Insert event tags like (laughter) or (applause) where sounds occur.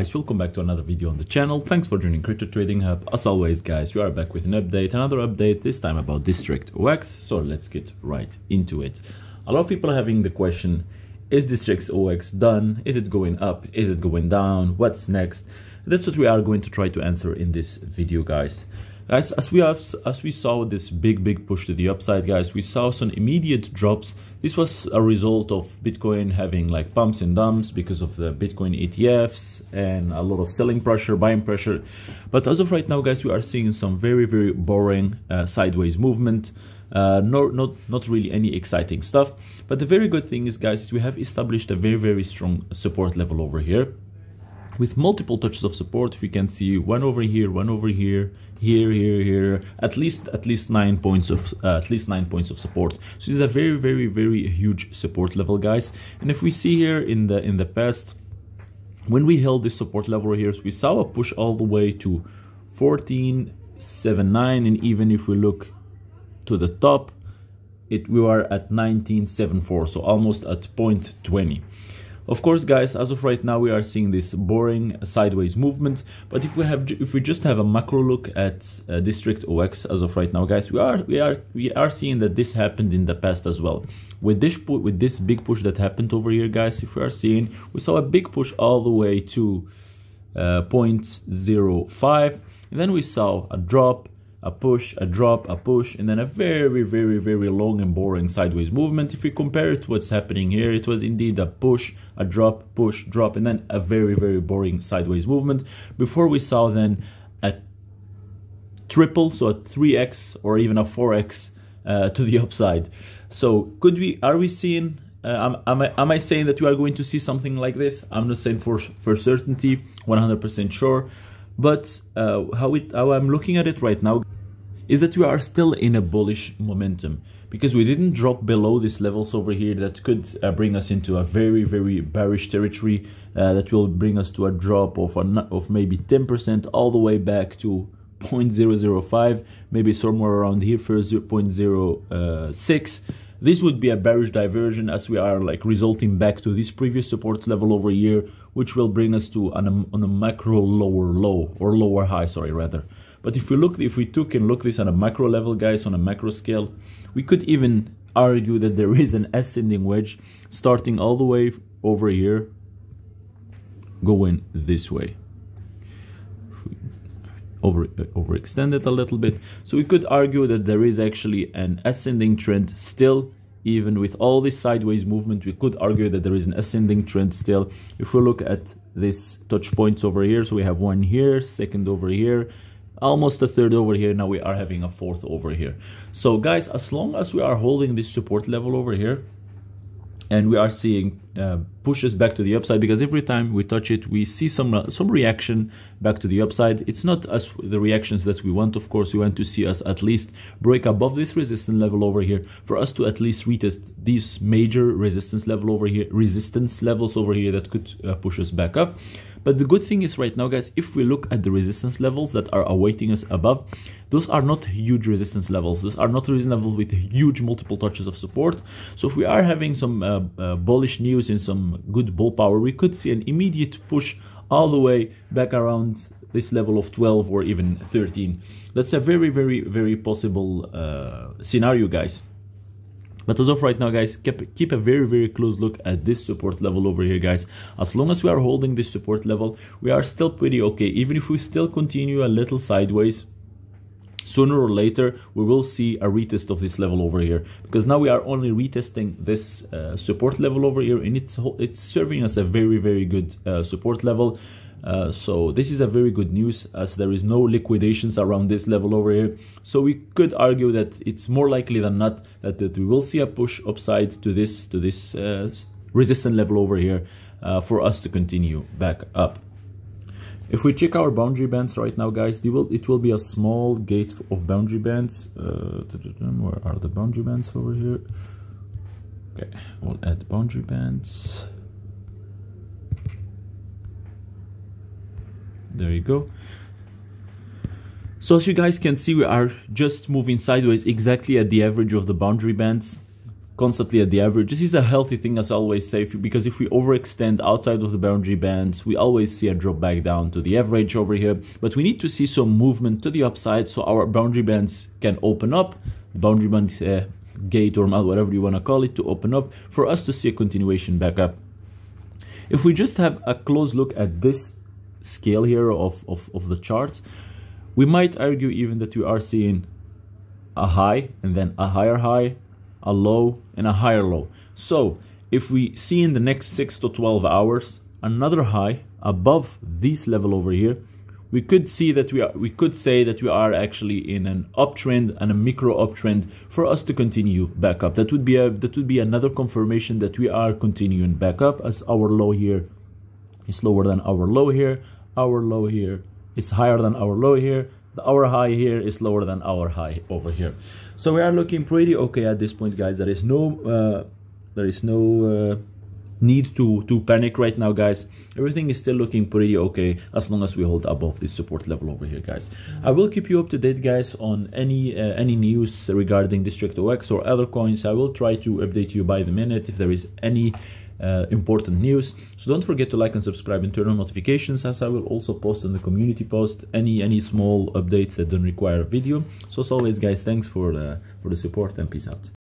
guys welcome back to another video on the channel. Thanks for joining crypto trading hub. As always guys we are back with an update another update this time about district0x so let's get right into it. A lot of people are having the question is district0x done? Is it going up? Is it going down? What's next? That's what we are going to try to answer in this video guys guys as we have as we saw this big big push to the upside guys we saw some immediate drops. This was a result of bitcoin having like pumps and dumps because of the bitcoin etfs and a lot of selling pressure buying pressure. But as of right now guys we are seeing some very very boring uh, sideways movement. Uh, not, not, not really any exciting stuff. But the very good thing is, guys, is we have established a very, very strong support level over here with multiple touches of support. If you can see one over here, one over here, here, here, here, at least at least nine points of uh, at least nine points of support. So it's a very, very, very huge support level, guys. And if we see here in the in the past, when we held this support level here, so we saw a push all the way to 14.79, and even if we look to the top, it we are at 19.74, so almost at 0.20. Of course, guys, as of right now, we are seeing this boring sideways movement. But if we have, if we just have a macro look at uh, District0x as of right now, guys, we are we are we are seeing that this happened in the past as well. With this with this big push that happened over here, guys, if we are seeing, we saw a big push all the way to uh, 0.05, and then we saw a drop a push, a drop, a push, and then a very, very, very long and boring sideways movement. If we compare it to what's happening here, it was indeed a push, a drop, push, drop, and then a very, very boring sideways movement before we saw then a triple, so a 3x or even a 4x uh, to the (laughs) upside. So could we, are we seeing uh, am, am, I, am I saying that we are going to see something like this? I'm not saying for for certainty, 100% sure, but uh, how it how I'm looking at it right now is that we are still in a bullish momentum because we didn't drop below these levels over here that could uh, bring us into a very very bearish territory uh, that will bring us to a drop of a, of maybe 10% all the way back to 0.005 maybe somewhere around here for 0.06 this would be a bearish diversion as we are like resulting back to this previous support level over here, which will bring us to an, on a macro lower low or lower high, sorry, rather. But if we look, if we took and look this on a macro level, guys, on a macro scale, we could even argue that there is an ascending wedge starting all the way over here, going this way over overextended a little bit. So we could argue that there is actually an ascending trend still. Even with all this sideways movement we could argue that there is an ascending trend still. If we look at this touch points over here so we have one here second over here almost a third over here. Now we are having a fourth over here. So guys as long as we are holding this support level over here and we are seeing uh, pushes back to the upside because every time we touch it we see some uh, some reaction back to the upside it's not as the reactions that we want of course we want to see us at least break above this resistance level over here for us to at least retest these major resistance level over here resistance levels over here that could uh, push us back up but the good thing is right now, guys, if we look at the resistance levels that are awaiting us above, those are not huge resistance levels. Those are not resistance levels with huge multiple touches of support. So if we are having some uh, uh, bullish news and some good bull power, we could see an immediate push all the way back around this level of 12 or even 13. That's a very, very, very possible uh, scenario, guys. But as of right now, guys, keep, keep a very, very close look at this support level over here, guys. As long as we are holding this support level, we are still pretty okay. Even if we still continue a little sideways, sooner or later we will see a retest of this level over here because now we are only retesting this uh, support level over here and it's it's serving as a very very good uh, support level uh, so this is a very good news as there is no liquidations around this level over here. So we could argue that it's more likely than not that, that we will see a push upside to this to this uh, resistance level over here uh, for us to continue back up. If we check our boundary bands right now, guys, will, it will be a small gate of boundary bands. Uh, where are the boundary bands over here? Okay, we'll add boundary bands. there you go so as you guys can see we are just moving sideways exactly at the average of the boundary bands constantly at the average. This is a healthy thing, as I always say, because if we overextend outside of the boundary bands, we always see a drop back down to the average over here. But we need to see some movement to the upside so our boundary bands can open up. boundary band uh, gate or whatever you want to call it to open up for us to see a continuation back up. If we just have a close look at this scale here of, of, of the chart, we might argue even that we are seeing a high and then a higher high a low, and a higher low. So if we see in the next 6 to 12 hours another high above this level over here, we could see that we are we could say that we are actually in an uptrend and a micro uptrend for us to continue back up. That would be a that would be another confirmation that we are continuing back up as our low here is lower than our low here, our low here is higher than our low here, our high here is lower than our high over here. So we are looking pretty okay at this point, guys. There is no uh, there is no uh, need to to panic right now, guys. Everything is still looking pretty okay as long as we hold above this support level over here, guys. I will keep you up to date, guys, on any uh, any news regarding District0x or other coins. I will try to update you by the minute if there is any uh, important news. So don't forget to like and subscribe and turn on notifications as I will also post in the community post any any small updates that don't require a video. So as always guys, thanks for, uh, for the support and peace out.